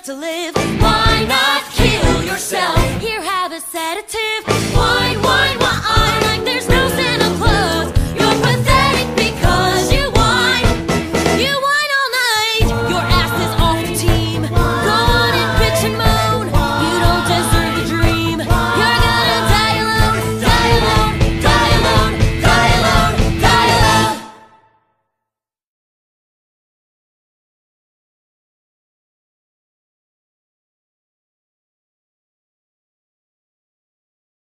enough to live. Why not kill yourself? Here, have a sedative. Why